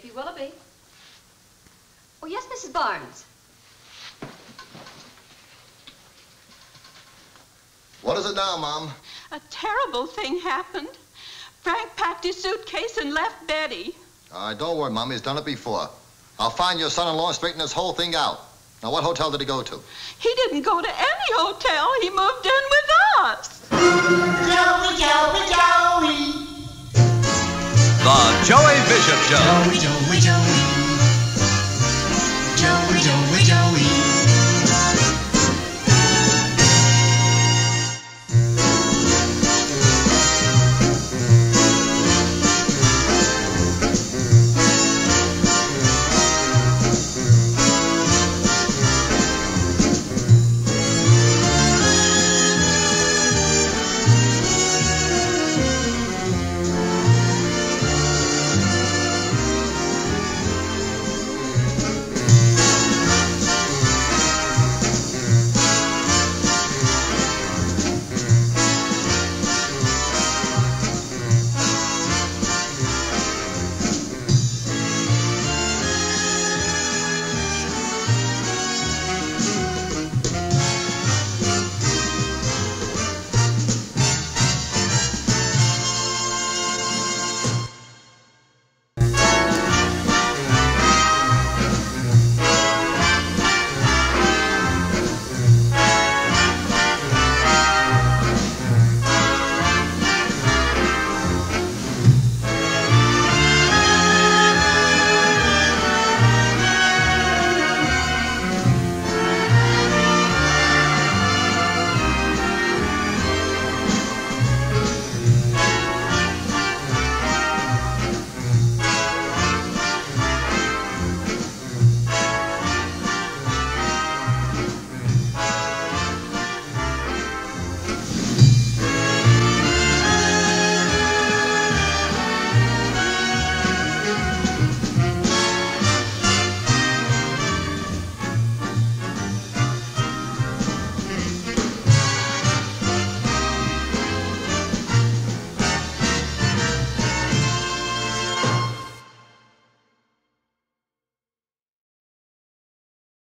J.P. Willoughby. Oh, yes, Mrs. Barnes. What is it now, Mom? A terrible thing happened. Frank packed his suitcase and left Betty. Uh, don't worry, Mom. He's done it before. I'll find your son-in-law and straighten this whole thing out. Now, what hotel did he go to? He didn't go to any hotel. He moved in with us. Bishop Show. Joey, Joey, Joey.